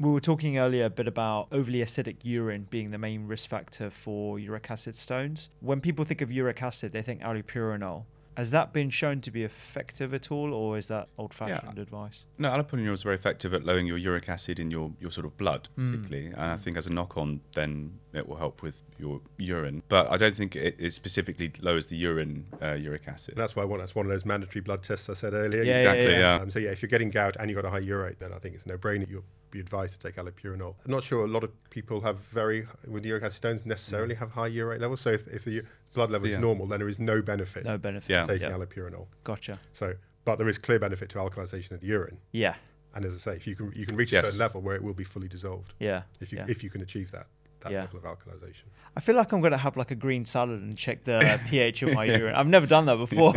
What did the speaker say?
We were talking earlier a bit about overly acidic urine being the main risk factor for uric acid stones. When people think of uric acid, they think allopurinol. Has that been shown to be effective at all, or is that old-fashioned Yeah. advice? No, allopurinol is very effective at lowering your uric acid in your, your sort of blood, Mm. particularly. And I think as a knock on, then it will help with your urine. But I don't think it, it specifically lowers the urine uh, uric acid. That's why I want that's one of those mandatory blood tests I said earlier. Yeah, Exactly, yeah, yeah. Um, so yeah, if you're getting gout and you've got a high urate, then I think it's a no-brainer. You'll be advised to take allopurinol. I'm not sure a lot of people have very with uric acid stones necessarily mm. have high urate levels. So if, if the blood level Yeah. is normal, then there is no benefit No benefit. Yeah. taking yeah. allopurinol. Gotcha. So, but there is clear benefit to alkalization of the urine. Yeah. And as I say, if you can you can reach Yes. a certain level where it will be fully dissolved, Yeah. if you yeah. if you can achieve that that Yeah. level of alkalization. I feel like I'm gonna have like a green salad and check the uh, pH of my urine. I've never done that before.